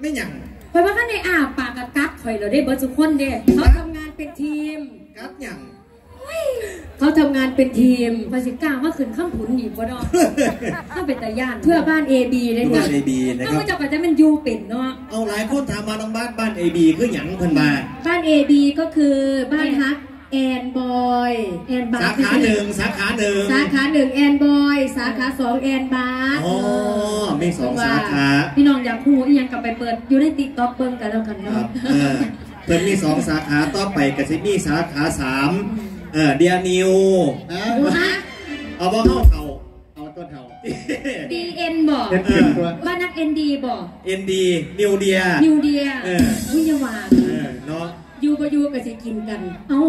ไม่หยั่งคอยว่าข้าในอ่าปากกับกั๊กคอยเราได้เบอร์ทุกคนเด้เขาทำงานเป็นทีม กั๊กหยั่งเขาทำงานเป็นทีมภาษิก้าว่าขึ้นข้างผุนหนีบ่ดอกก็เป็นตาย่านเพื่อบ้าน AB เลยนะบ้าน AB นะครับเขาจะไปจะมันยูเป็นเนาะเอาหลายคนถามมาน้องบ้านบ้าน AB คือหยั่งเพิ่นมาบ้าน AB ก็คือบ้านฮัก แอนบอยแอนบาสาร์ขาหนึ่งสาขาหนึ่งสาขาหนึ่งแอนบอยสาขาสองแอนบาร์อ๋อมีสองสาขาพี่น้องอยากพูดอีหยังกลับไปเปิดอยู่ในติ๊กต็อกเบิ่งกันแล้วกันคเนาะรับเออเพิ่นมีสองสาขาต่อไปกับซิมีสาขาสามเออเดียนิวฮะเอาบ่เข้าเขาเอาต้นเท่าดีเอ็นบอกเด็ดขึ้นตัวบ้านนักเอ็นดีบอกเอ็นดีนิวเดียนิวเดียเออวิยาวาเออเนาะยูก็ยูก็สิกินกัน เอ้า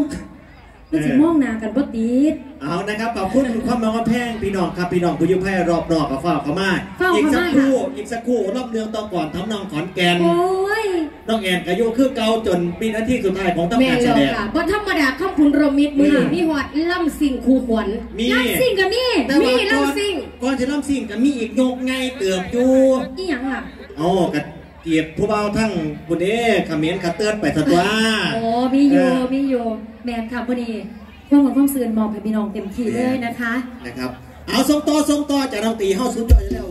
ก็สิมองหน้ากันบ่ติดเอานะครับขอบคุณความมาว่าแพงพี่น้องครับพี่น้องผู้อยุ่แพร่รอบนอกกับฝ้าเขามาเฝ้าอีกเขาสักมาครู่อีกสักครู่รอบเนืองต่อก่อนทำนองขอนแก่นโอ้ยน้องแอนกับโยคือเกาจนปีนาทีสุดท้ายของต้องแม่การหแสรอกดงค่ะบนธรรมดาข้ามพุนโรมิตรมืออืมมีหอดล่ำสิ่งคูขวัญมีล่ำสิ่งกับนี่แต่มีว่าก่อนล่ำสิ่งก่อนจะล่ำสิ่งก็มีอีกโยกไงเตือบอยู่อีหยังล่ะอ๋อกับ เกียบผู้เบาทั้งคุณเอ๊ขมิ้นขัดเตือนไปสัตว์ว่าโอ้มีอยู่เออมีอยู่แมนค่ะพอดีพวกมันความซื่นมองให้พี่น้องเต็มที่เลยนะคะนะครับ เอาส่งต่อส่งต่อจากน้องตีเข้าสุดยอดอยู่แล้ว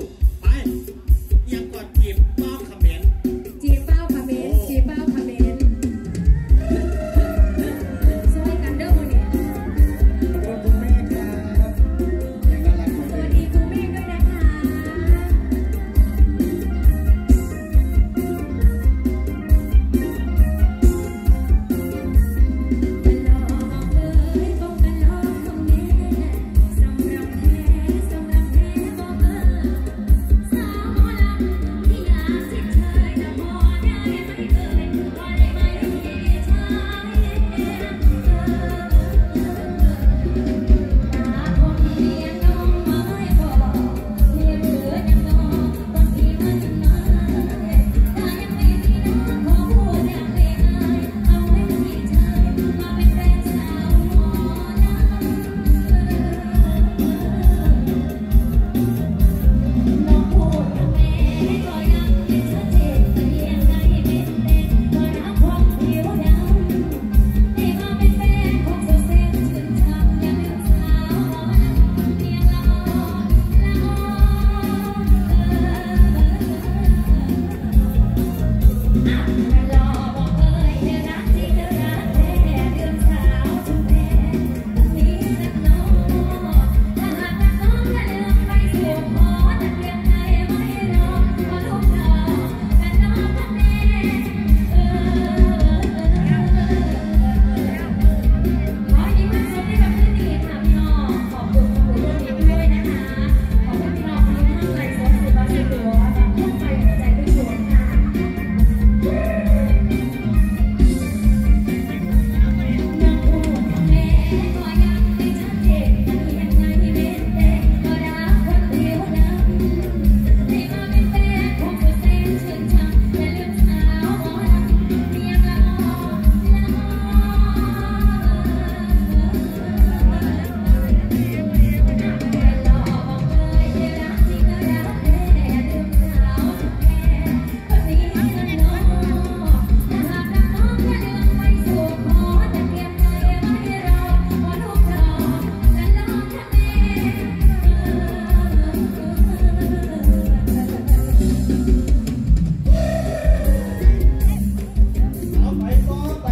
I found